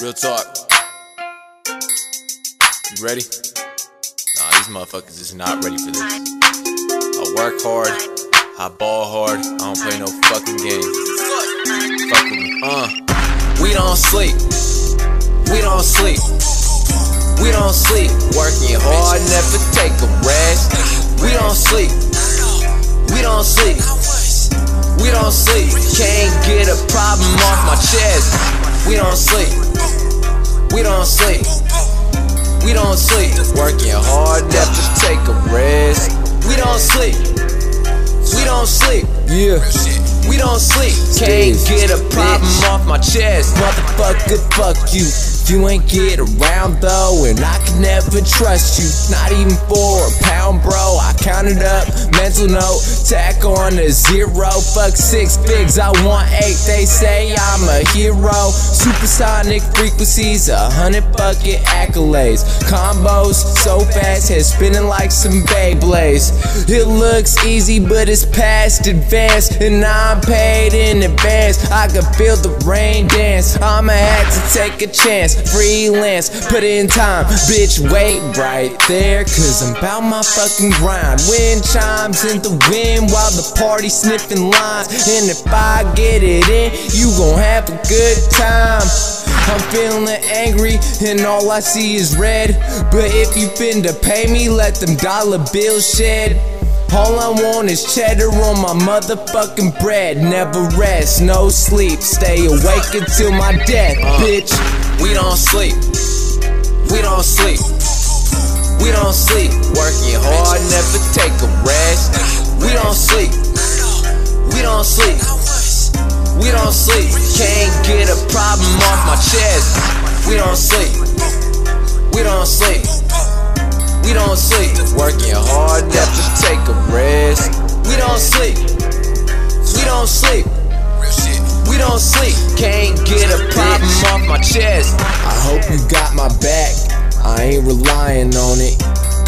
Real talk. You ready? Nah, these motherfuckers is not ready for this. I work hard, I ball hard, I don't play no fucking games. Fuck with me. Uh. We don't sleep. We don't sleep. We don't sleep. Working hard, never take a rest. We don't sleep. We don't sleep. We don't sleep. Can't get a problem off my chest. We don't sleep. We don't sleep. We don't sleep. Working hard, never take a rest. We don't sleep. We don't sleep. Yeah, We don't sleep. Can't get a problem off my chest. motherfucker, fuck you. You ain't get around though, and I can never trust you. Not even for a pound, bro. I counted up, mental note, tack on a zero. Fuck six figs, I want eight. They say I'm a hero. Supersonic frequencies, a hundred bucket accolades. Combos so fast, head spinning like some Beyblades. It looks easy, but it's past advanced, and I'm paid in advance. I can feel the rain dance. I'ma have to take a chance. Freelance, put in time. Bitch, wait right there, cause I'm about my fucking grind. Wind chimes in the wind while the party sniffing lines. And if I get it in, you gon' have a good time. I'm feeling angry and all I see is red. But if you finna pay me, let them dollar bills shed. All I want is cheddar on my motherfucking bread. Never rest, no sleep. Stay awake until my death, uh. bitch. We don't sleep. We don't sleep. We don't sleep. Working hard, never take a rest. We don't sleep. We don't sleep. We don't sleep. Can't get a problem off my chest. We don't sleep. We don't sleep. We don't sleep. Working hard, never take a rest. We don't sleep. We don't sleep. We don't sleep. Can't get a problem off my chest. I hope you got my back. I ain't relying on it.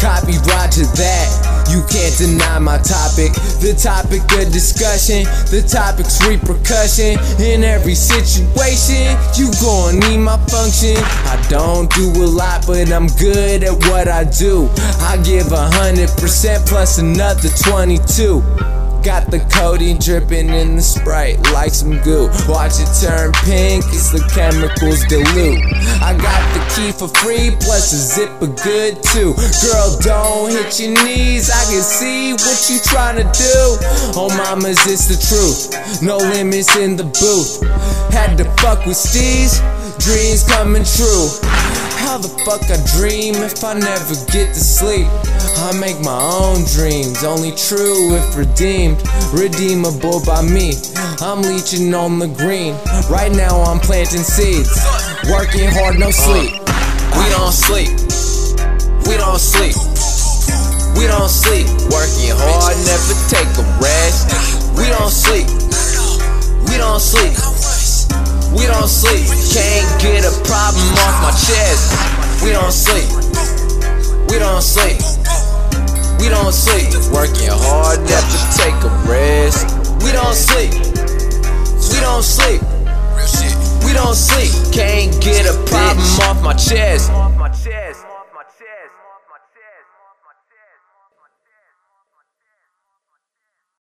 Copyright to that. You can't deny my topic. The topic of discussion. The topic's repercussion. In every situation, you gon' need my function. I don't do a lot, but I'm good at what I do. I give a hundred percent plus another 22. Got the codeine dripping in the sprite like some goo. Watch it turn pink as the chemicals dilute. I got the key for free, plus a zipper good too. Girl, don't hit your knees. I can see what you trying to do. Oh, mamas, it's the truth. No limits in the booth. Had to fuck with Steez dreams coming true. How the fuck I dream if I never get to sleep? I make my own dreams, only true if redeemed, redeemable by me. I'm leeching on the green. Right now I'm planting seeds, working hard, no sleep. We don't sleep. We don't sleep. We don't sleep. Working hard, never take a rest. We don't sleep. We don't sleep. We don't sleep. Can't get a problem off my chest. We don't sleep. We don't sleep. We don't sleep. Working hard, never take a rest. We don't sleep. We don't sleep. We don't sleep. Can't get a problem off my chest.